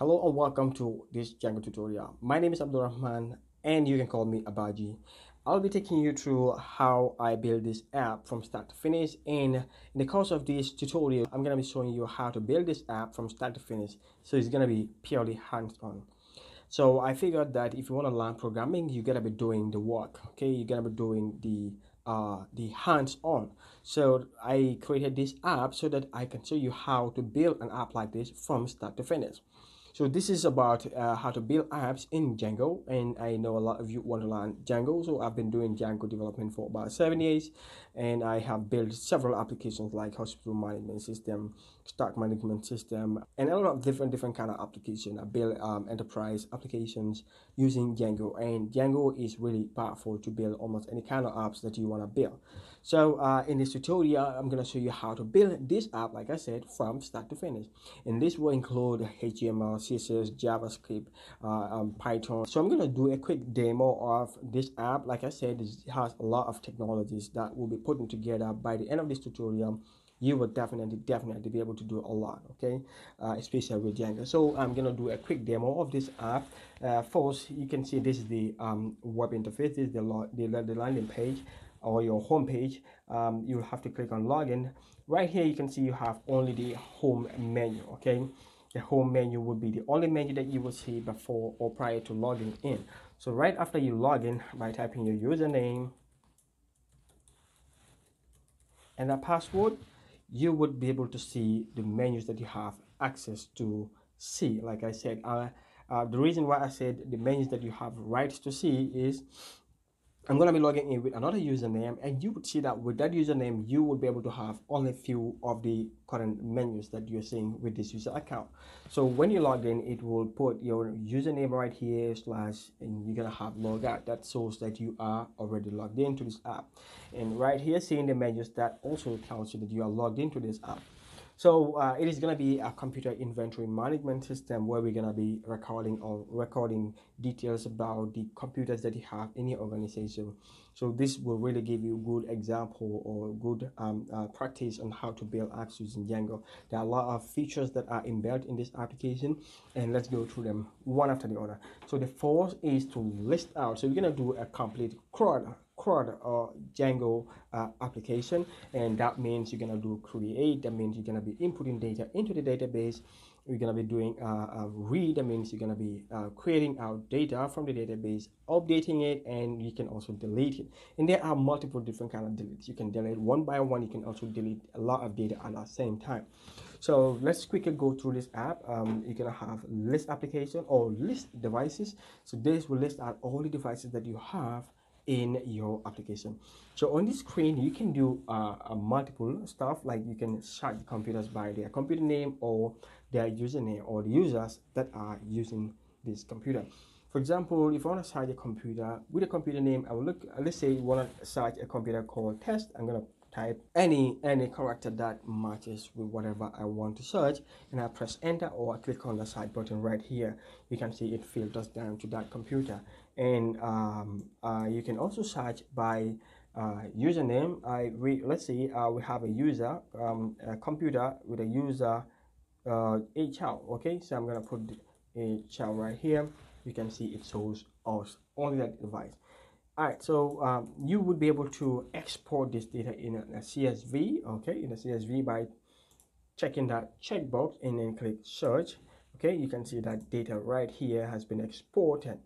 Hello and welcome to this Django tutorial. My name is Abdulrahman and you can call me Arbadjie. I'll be taking you through how I build this app from start to finish and in the course of this tutorial I'm going to be showing you how to build this app from start to finish so it's going to be purely hands-on. So I figured that if you want to learn programming you gotta be doing the work okay you gotta be doing the uh, the hands-on so I created this app so that I can show you how to build an app like this from start to finish so this is about uh, how to build apps in Django and I know a lot of you want to learn Django so I've been doing Django development for about seven years and I have built several applications like hospital management system stock management system and a lot of different different kind of application. I build um, enterprise applications using Django and Django is really powerful to build almost any kind of apps that you want to build so uh, in this tutorial I'm going to show you how to build this app like I said from start to finish. And this will include HTML CSS, JavaScript, uh, um, Python. So I'm going to do a quick demo of this app. Like I said, it has a lot of technologies that will be putting together. By the end of this tutorial you will definitely definitely be able to do a lot okay? Uh, especially with Django. So I'm gonna do a quick demo of this app. Uh, first you can see this is the um, web interface. This is the, the, the landing page or your home page um, you'll have to click on login. Right here you can see you have only the home menu okay? The home menu will be the only menu that you will see before or prior to logging in. So right after you log in by typing your username and a password you would be able to see the menus that you have access to see. Like i said uh, uh, the reason why i said the menus that you have rights to see is I'm going to be logging in with another username and you would see that with that username you will be able to have only few of the current menus that you're seeing with this user account. So when you log in it will put your username right here slash and you're to have logout that shows that you are already logged into this app. And right here seeing the menus that also tells you that you are logged into this app. So uh, it is going to be a computer inventory management system where we're going to be recording or recording details about the computers that you have in your organization. So this will really give you a good example or good um, uh, practice on how to build apps using Django. There are a lot of features that are embedded in this application and let's go through them one after the other. So the first is to list out. So we're going to do a complete CRUD CRUD or Django uh, application and that means you're gonna do create that means you're gonna be inputting data into the database. You're gonna be doing uh, read that means you're gonna be uh, creating out data from the database updating it and you can also delete it. And there are multiple different kind of deletes. You can delete one by one. You can also delete a lot of data at the same time. So let's quickly go through this app. Um, you're gonna have list application or list devices. So this will list out all the devices that you have in your application. So on this screen you can do uh, multiple stuff like you can search the computers by their computer name or their username or the users that are using this computer. For example if i want to search a computer with a computer name i will look let's say you want to search a computer called test i'm going to type any any character that matches with whatever I want to search and I press enter or I click on the side button right here. You can see it filters down to that computer and um, uh, you can also search by uh, username. I re let's say uh, we have a user um, a computer with a user uh, HL okay? So I'm gonna put a HL right here. You can see it shows us only that device. All right so um, you would be able to export this data in a, a csv okay? In a csv by checking that checkbox and then click search okay? You can see that data right here has been exported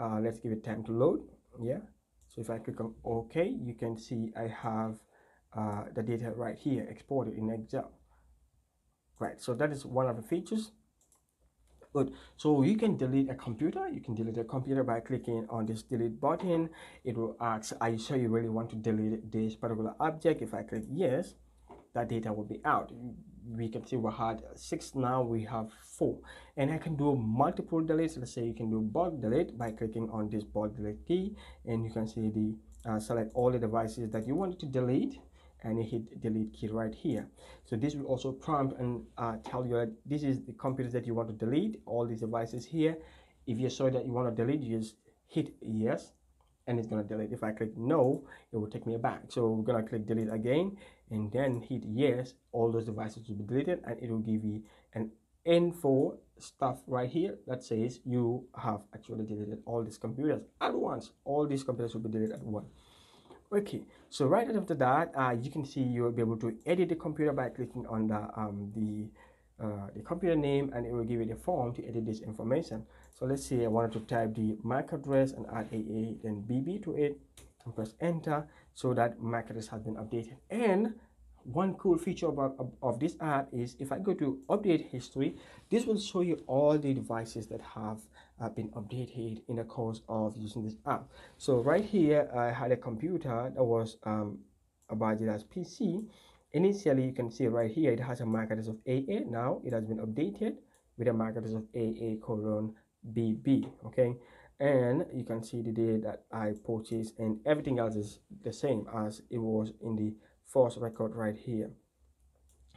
uh, let's give it time to load. Yeah. So if i click on ok you can see i have uh, the data right here exported in excel. Right. So that is one of the features. Good. So you can delete a computer. You can delete a computer by clicking on this delete button. It will ask are you sure you really want to delete this particular object? If i click yes that data will be out we can see we had six now we have four. And i can do multiple deletes let's say you can do bulk delete by clicking on this bulk delete key and you can see the uh, select all the devices that you want to delete and you hit delete key right here. So this will also prompt and uh, tell you that this is the computers that you want to delete all these devices here. If you saw that you want to delete you just hit yes and it's going to delete. If i click no it will take me back. So we're going to click delete again and then hit yes all those devices will be deleted and it will give you an info stuff right here that says you have actually deleted all these computers at once. All these computers will be deleted at once. Okay so right after that uh, you can see you'll be able to edit the computer by clicking on the um, the uh, the computer name and it will give you the form to edit this information so let's say I wanted to type the MAC address and add AA then BB to it and press enter so that MAC address has been updated and one cool feature about of, of this app is if I go to update history, this will show you all the devices that have uh, been updated in the course of using this app. So right here, I had a computer that was um, as PC. Initially, you can see right here, it has a MAC address of AA. Now it has been updated with a MAC address of AA colon BB. Okay. And you can see the day that I purchased and everything else is the same as it was in the first record right here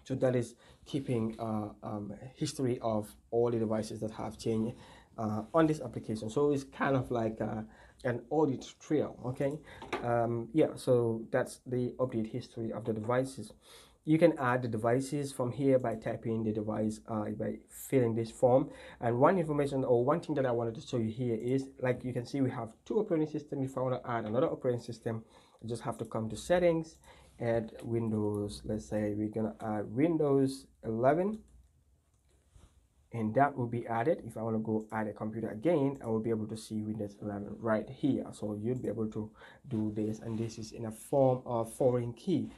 so that is keeping uh, um, history of all the devices that have changed uh, on this application so it's kind of like uh, an audit trail okay um, yeah so that's the update history of the devices you can add the devices from here by typing the device uh, by filling this form. And one information or one thing that I wanted to show you here is like you can see we have two operating systems if I want to add another operating system I just have to come to settings add windows. Let's say we're gonna add windows 11 and that will be added. If i want to go add a computer again i will be able to see windows 11 right here. So you'll be able to do this. And this is in a form of foreign key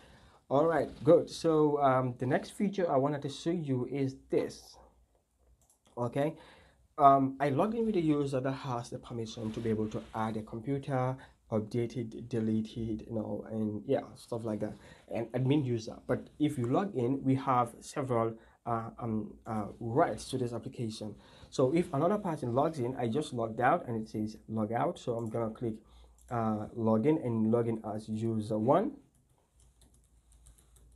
all right good so um, the next feature i wanted to show you is this okay um, I log in with a user that has the permission to be able to add a computer updated, deleted, you know, and yeah, stuff like that, and admin user. But if you log in, we have several uh, um, uh, rights to this application. So if another person logs in, I just logged out and it says log out. So I'm gonna click uh, login and login as user one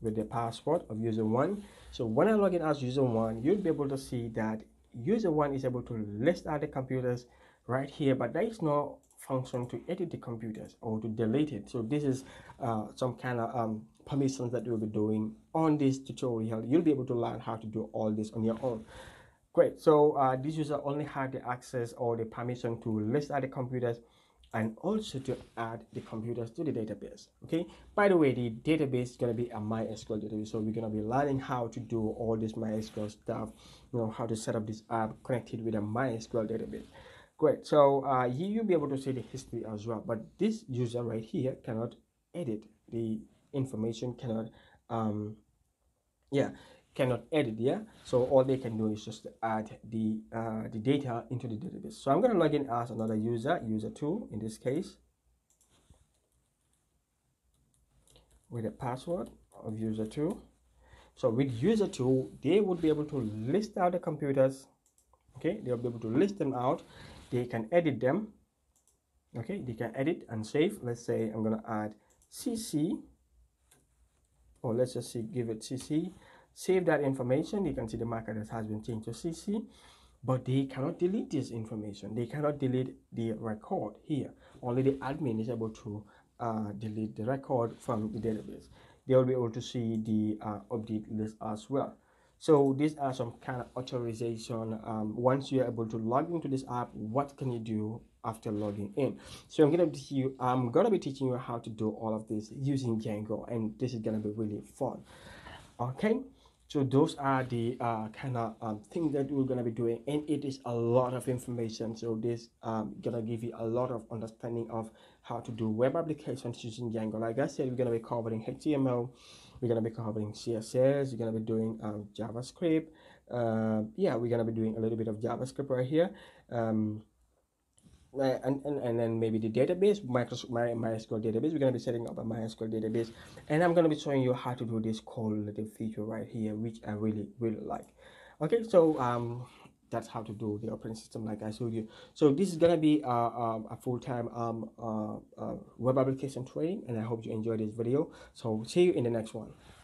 with the password of user one. So when I log in as user one, you'll be able to see that user one is able to list out the computers right here, but there is no function to edit the computers or to delete it. So this is uh, some kind of um, permissions that we'll be doing on this tutorial. You'll be able to learn how to do all this on your own. Great. So uh, this user only had the access or the permission to list out the computers and also to add the computers to the database. Okay. By the way, the database is going to be a MySQL database. So we're going to be learning how to do all this MySQL stuff, you know, how to set up this app connected with a MySQL database. Great. So uh, you'll be able to see the history as well. But this user right here cannot edit the information, cannot, um, yeah, cannot edit. Yeah. So all they can do is just add the uh, the data into the database. So I'm going to log in as another user, user two in this case, with a password of user two. So with user two, they would be able to list out the computers. Okay, they'll be able to list them out they can edit them okay they can edit and save let's say i'm gonna add cc or let's just see give it cc save that information you can see the MAC address has been changed to cc but they cannot delete this information they cannot delete the record here only the admin is able to uh, delete the record from the database they will be able to see the uh, update list as well so these are some kind of authorization. Um, once you're able to log into this app, what can you do after logging in? So I'm gonna teach you. I'm gonna be teaching you how to do all of this using Django, and this is gonna be really fun. Okay. So those are the uh, kind of um, things that we're gonna be doing, and it is a lot of information. So this um, gonna give you a lot of understanding of how to do web applications using Django. Like I said, we're gonna be covering HTML, we're going to be covering css we're going to be doing um, javascript uh, yeah we're going to be doing a little bit of javascript right here um, and, and, and then maybe the database Microsoft My, MySQL database we're going to be setting up a MySQL database and I'm going to be showing you how to do this correlative feature right here which I really really like okay so um that's how to do the operating system like I showed you. So this is gonna be uh, um, a full-time um, uh, uh, web application training and I hope you enjoyed this video. So see you in the next one.